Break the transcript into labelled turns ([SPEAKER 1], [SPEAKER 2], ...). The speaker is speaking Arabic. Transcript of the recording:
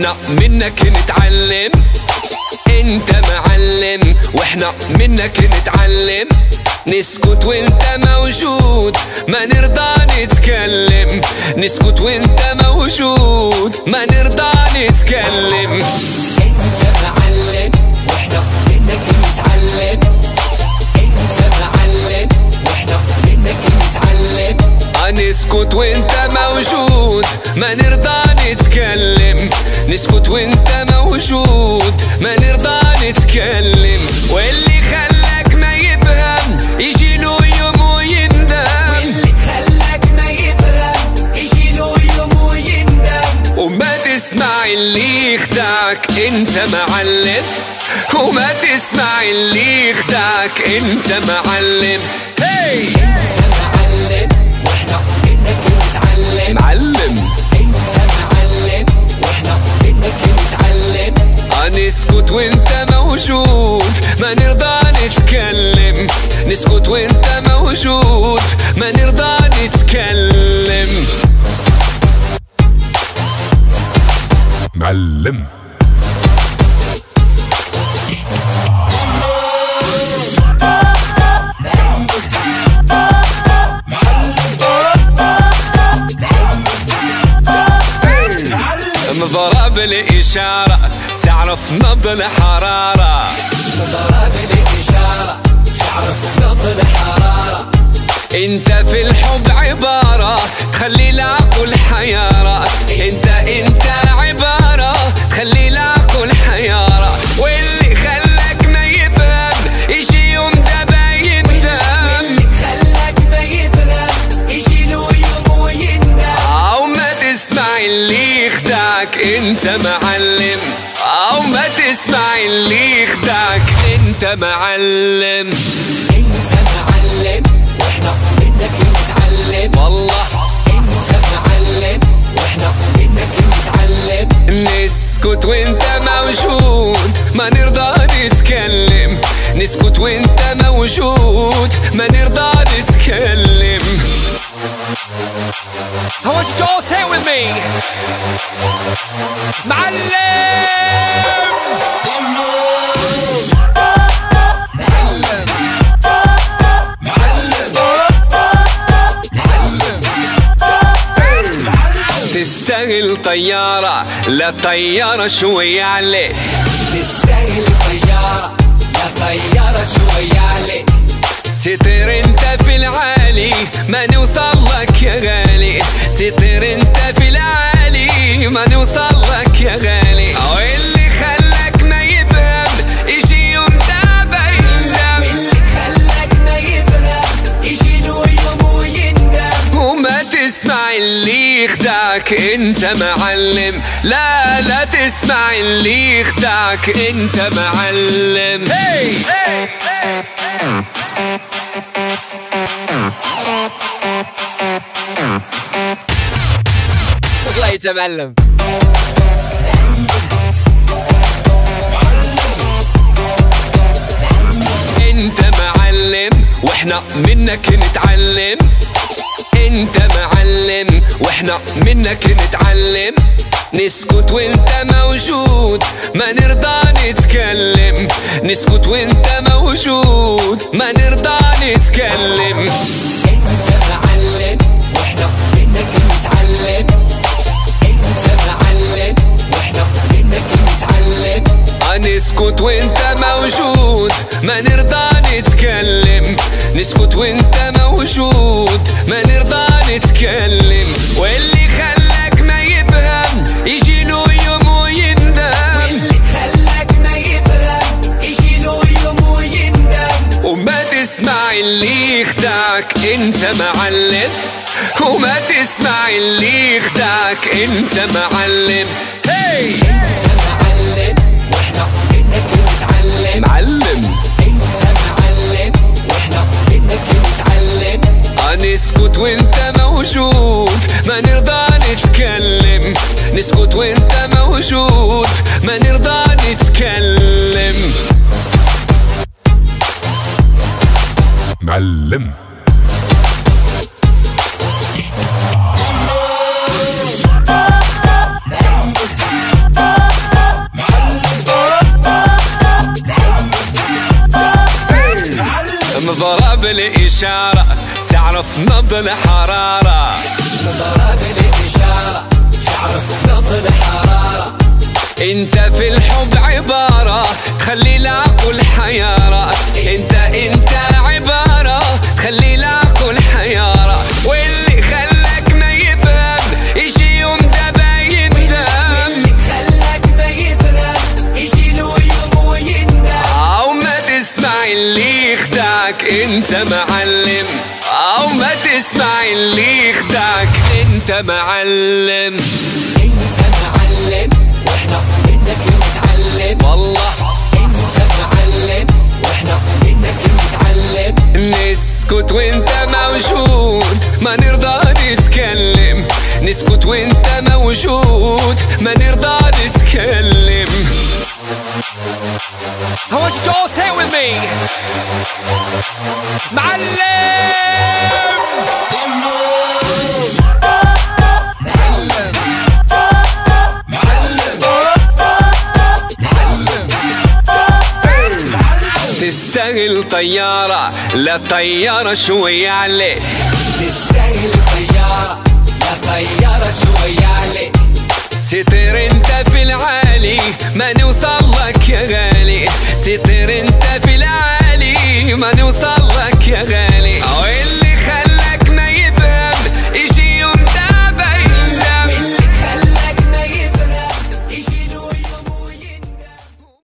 [SPEAKER 1] وإحنا منك نتعلم. أنت معلم وإحنا منك نتعلم. نسكت وإنت موجود ما نرضى نتكلم. نسكت وإنت موجود ما نرضى نتكلم.
[SPEAKER 2] أنت معلم وإحنا منك نتعلم.
[SPEAKER 1] نسكت وانت موجود ما نرضى نتكلم. نسكت وانت موجود ما نرضى نتكلم. واللي خلاك ما يفهم يجي له يوم ويندم.
[SPEAKER 2] واللي خلاك ما يفهم يجي له يوم ويندم.
[SPEAKER 1] وما تسمع اللي يخدعك انت معلم. وما تسمع اللي يخدعك انت معلم. هي
[SPEAKER 2] معلم. انت معلم وإحنا منك نتعلم
[SPEAKER 1] نسكت وانت موجود ما نرضى نتكلم. نسكت وانت موجود ما نرضى نتكلم.
[SPEAKER 3] معلم.
[SPEAKER 1] الإشارة تعرف نبض الحرارة
[SPEAKER 2] ضرب الإشارة تعرف نبض الحرارة
[SPEAKER 1] انت في الحب عبارة تخلي العقل حيارة. انت انت عبارة. تسمع اللي يخدعك. انت معلم. أو ما تسمع اللي يخدعك. انت معلم.
[SPEAKER 2] انت معلم. وإحنا منك نتعلم.
[SPEAKER 1] والله.
[SPEAKER 2] معلم.
[SPEAKER 1] تستاهل طيارة لا طيارة شوية عليك.
[SPEAKER 2] تستاهل طيارة يا طيارة شوية عليك.
[SPEAKER 1] تطير انت في العالي ما نوصل لك يا غالي. تطير انت ما نوصل لك يا غالي. واللي خلاك ما يفهم يجي يوم دابا يندم.
[SPEAKER 2] واللي خلاك ما يفهم يجي له يوم ويندم
[SPEAKER 1] وما تسمع اللي يخدعك أنت معلم. لا لا تسمع اللي يخدعك أنت معلم. Hey! الله يتمعلم انت معلم وإحنا منك نتعلم. انت معلم وإحنا منك نتعلم. نسكت وانت موجود ما نرضى نتكلم. نسكت وانت موجود ما نرضى نتكلم.
[SPEAKER 2] انت
[SPEAKER 1] نسكت وانت موجود. ما نرضى نتكلم. نسكت وانت موجود. ما نرضى نتكلم. واللي خلاك ما يفهم يجي له يوم ويندم.
[SPEAKER 2] واللي خلاك ما يفهم يجي له يوم ويندم.
[SPEAKER 1] وما تسمع اللي يخدعك انت معلم. وما تسمع اللي يخدعك انت معلم. هي
[SPEAKER 2] انت معلم. انت معلم وإحنا منك نتعلم
[SPEAKER 1] نسكت وانت موجود ما نرضى نتكلم. نسكت وانت موجود ما نرضى نتكلم.
[SPEAKER 3] معلم.
[SPEAKER 1] بالإشارة تعرف نبض الحرارة.
[SPEAKER 2] نظرة بالإشارة تعرف نبض الحرارة.
[SPEAKER 1] أنت في الحب عبارة تخلي العقل حيارة أنت أنت عبارة تخلي العقل حيارة انت معلم أو ما تسمع اللي يخدعك. انت معلم.
[SPEAKER 2] انت معلم. وإحنا منك نتعلم
[SPEAKER 1] والله.
[SPEAKER 2] انت معلم. وإحنا منك نتعلم
[SPEAKER 1] نسكت وانت موجود. ما نرضى نتكلم. نسكت وانت موجود. ما نرضى نتكلم.
[SPEAKER 3] I want you to all say it with me. معلم.
[SPEAKER 1] تستاهل طيارة لا طيارة شوية عليك
[SPEAKER 2] تستاهل طيارة لا طيارة شوية عليك
[SPEAKER 1] تطير انت في العالي ما نوصل لك يا غالي. تطير انت في العالي ما نوصل لك يا غالي.